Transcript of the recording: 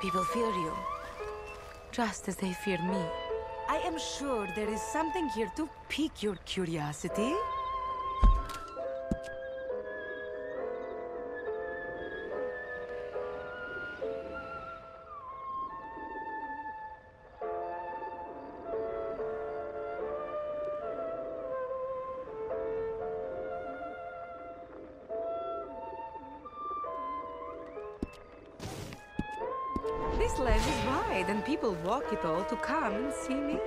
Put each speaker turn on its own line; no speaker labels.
People fear you. Just as they fear me. I am sure there is something here to pique your curiosity. This land is wide, and people walk it all to come and see me.